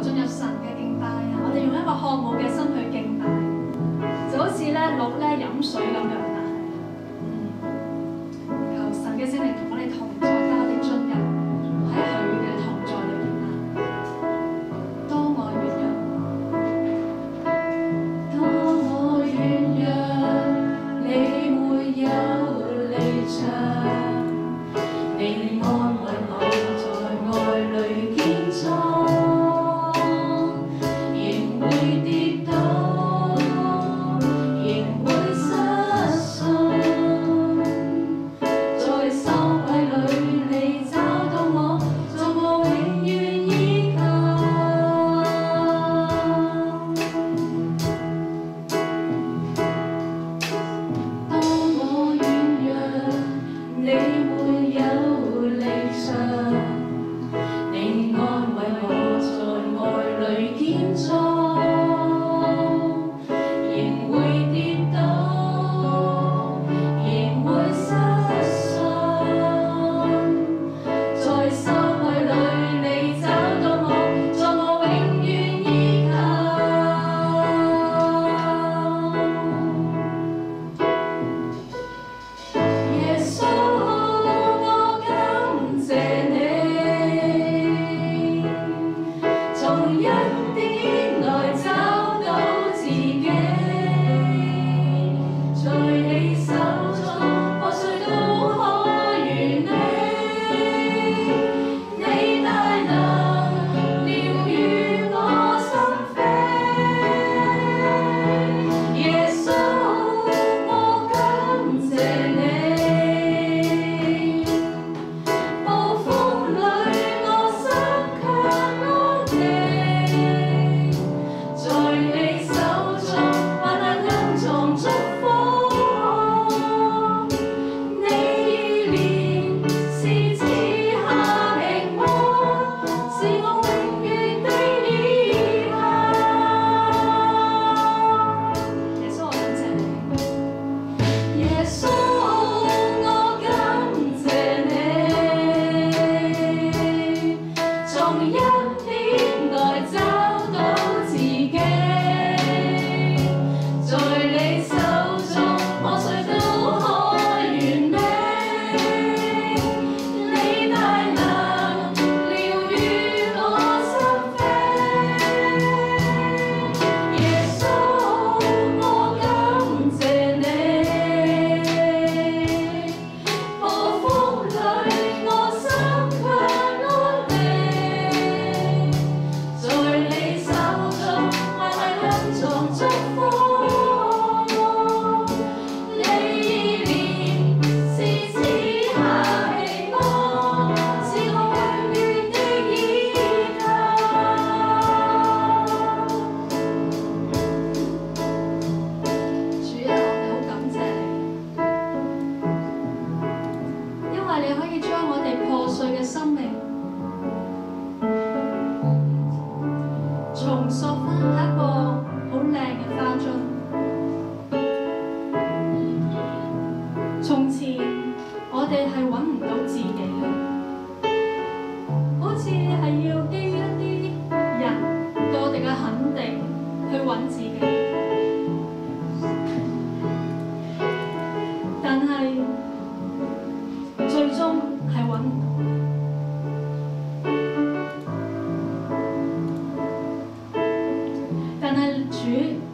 进入神嘅敬拜啊！我哋用一个渴慕嘅心去敬拜，就好似咧鹿咧饮水咁样。歌曲。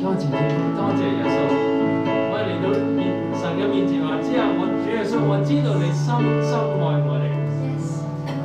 多谢多谢耶稣，我嚟到面神嘅面前话，之后我主耶稣，我知道你深深爱我哋，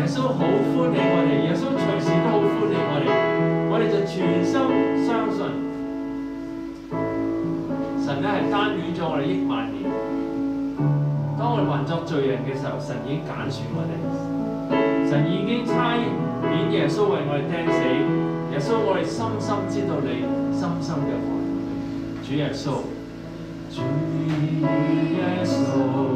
耶稣好欢喜我哋，耶稣随时都好欢喜我哋，我哋就全心相信，神咧系单恋咗我哋亿万年，当我哋混作罪人嘅时候，神已经拣选我哋。神已经差遣耶稣为我哋钉死。耶稣，我哋深深知道你深深嘅爱。主耶稣，主耶稣。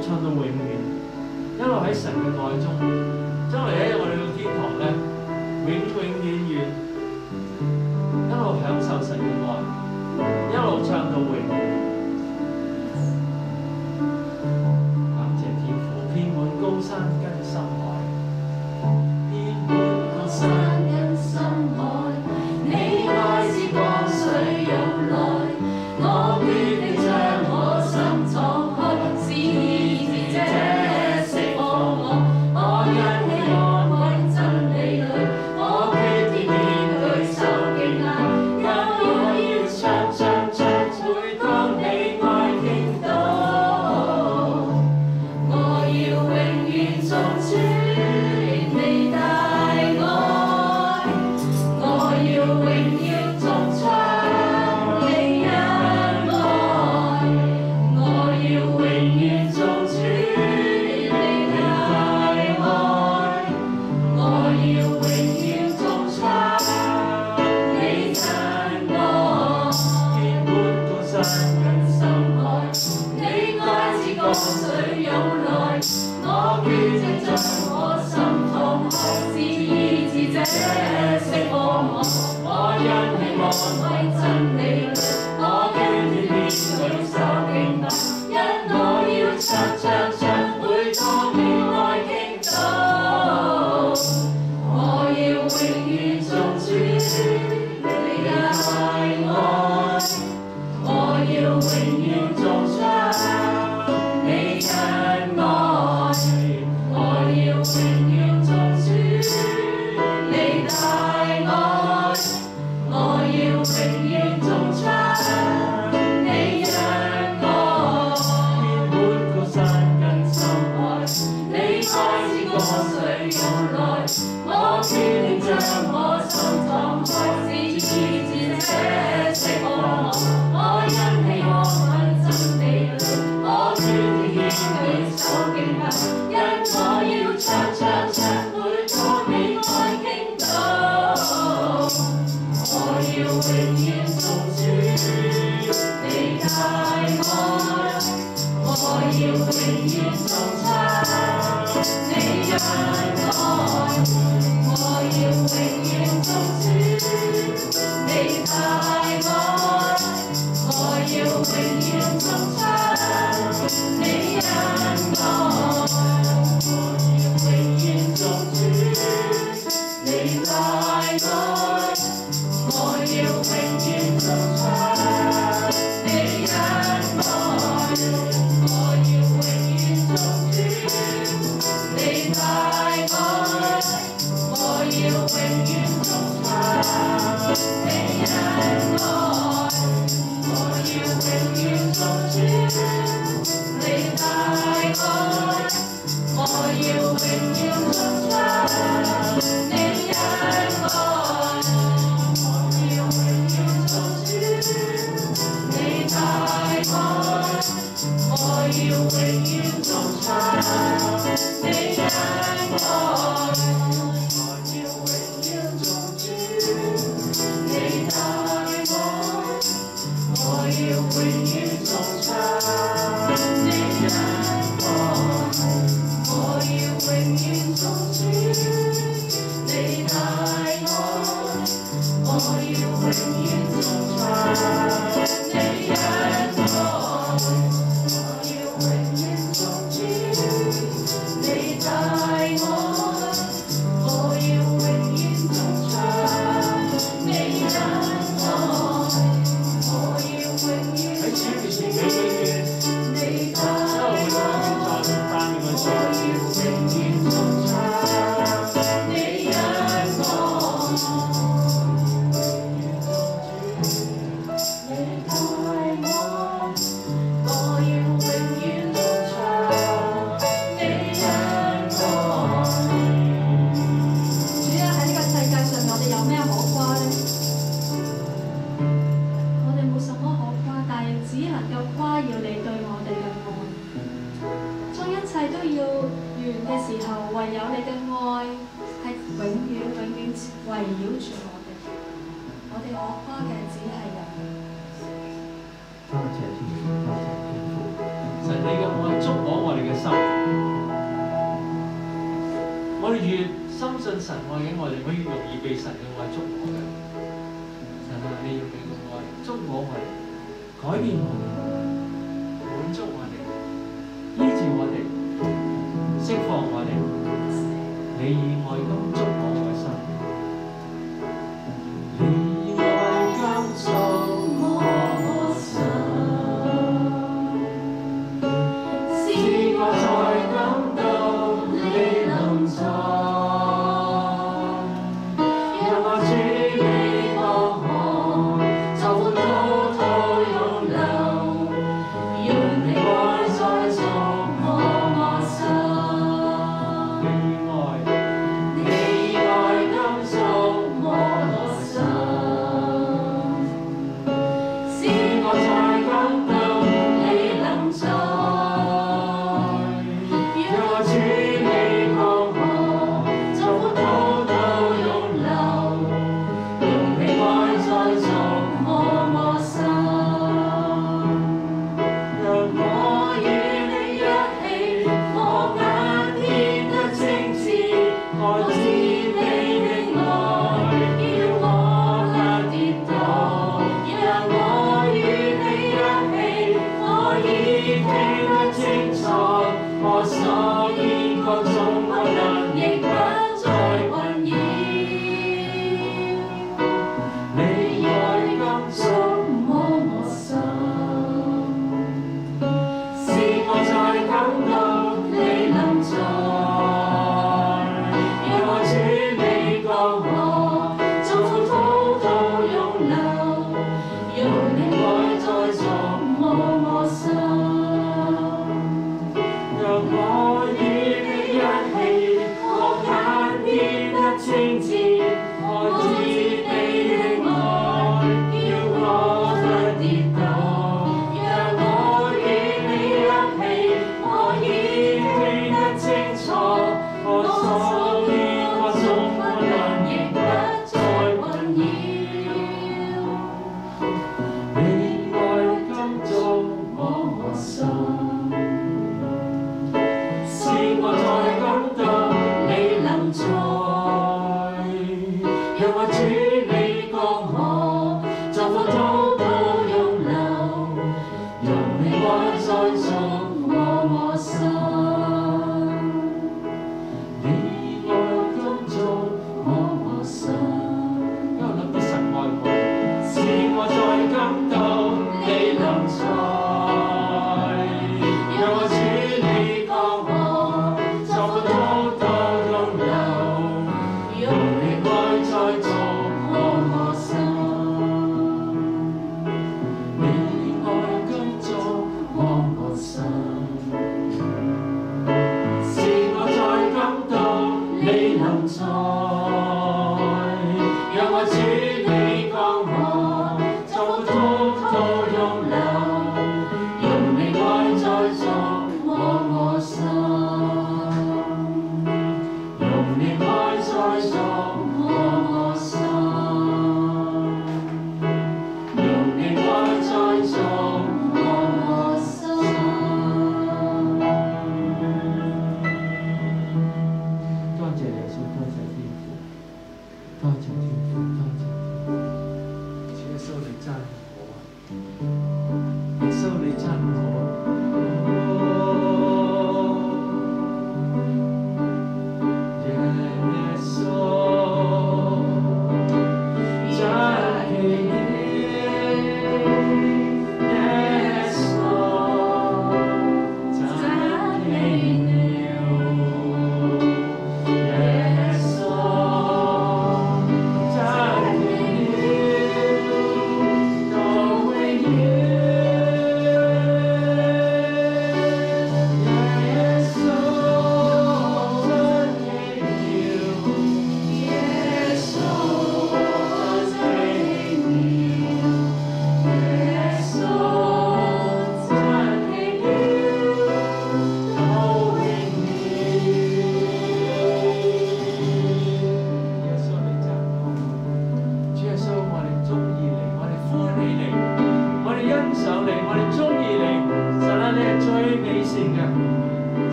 唱到永远，一路喺神嘅爱中，将来咧我哋到天堂咧，永永。珍惜我，我因你望为真理，我愿你力量受惊因爱与 taking you. 信神爱嘅，我哋可以容易被神嘅爱捉摸嘅。神啊，你要俾我爱捉摸我，改变我。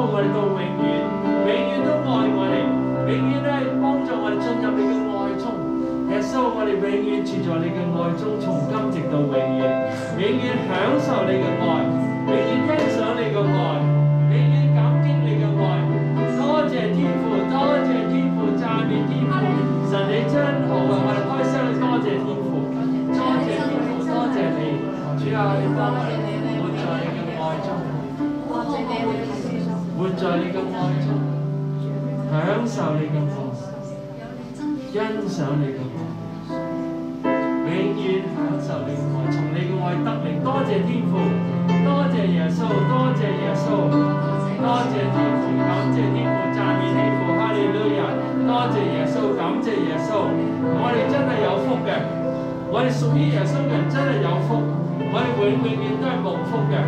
我哋到永远，永远都爱我哋，永远咧帮助我哋进入你嘅爱中。耶稣，我哋永远住在你嘅爱中，从今直到永远，永远享受你嘅爱，永远欣赏你嘅爱。在你嘅爱中享受你嘅爱，欣赏你嘅爱，永远享受你嘅爱，从你嘅爱得力。多谢天父，多谢耶稣，多谢耶稣，多谢天父，感谢天父，赞美天父。哈利路亚！多谢耶稣，感谢耶稣，我哋真系有福嘅，我哋属于耶稣嘅，人真系有福，我哋永永远都系蒙福嘅。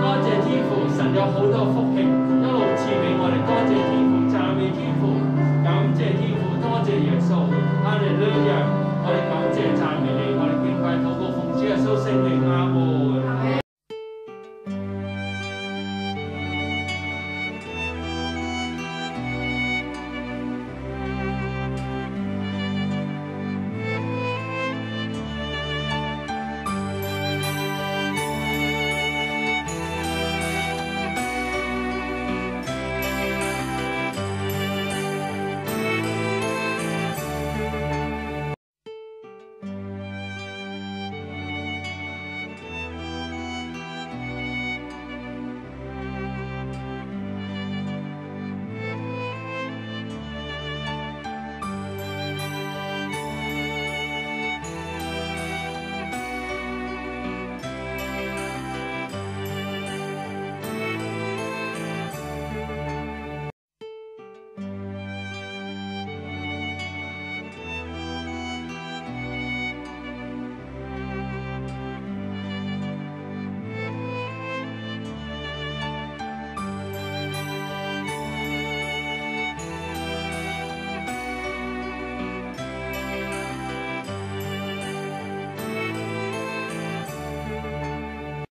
多谢天父，神有好多福气。赐美我哋，多谢天父，赞美天父，感谢天父，多谢耶稣，阿利路亚，我哋感谢赞美你，我哋敬拜透告奉主嘅救世主阿。